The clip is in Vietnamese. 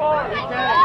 Okay.